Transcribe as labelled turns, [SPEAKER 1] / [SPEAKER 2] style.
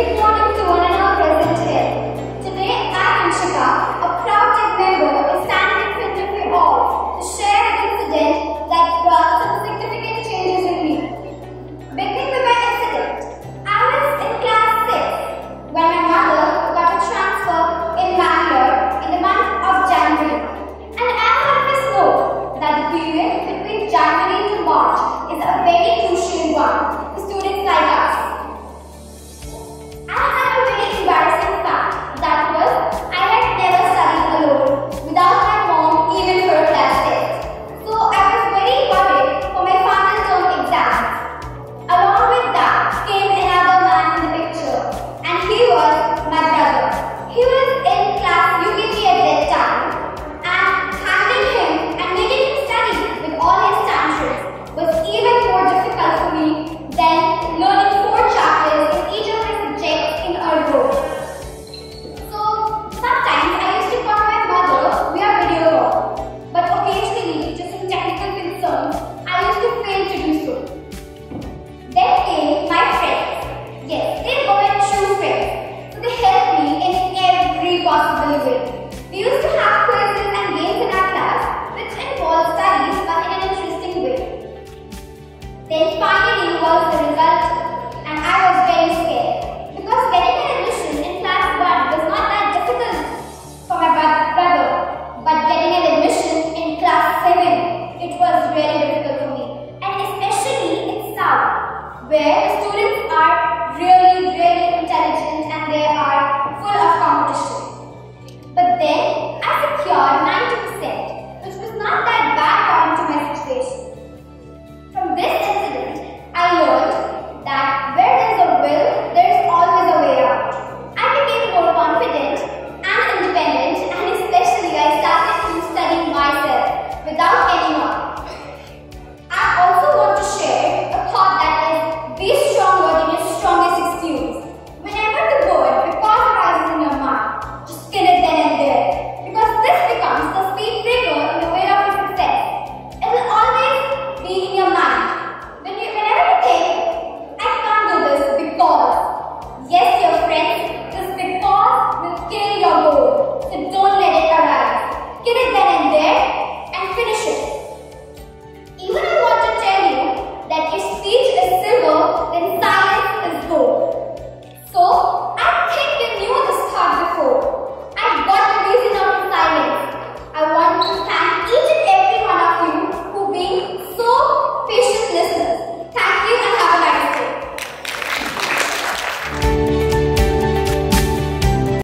[SPEAKER 1] good morning velhas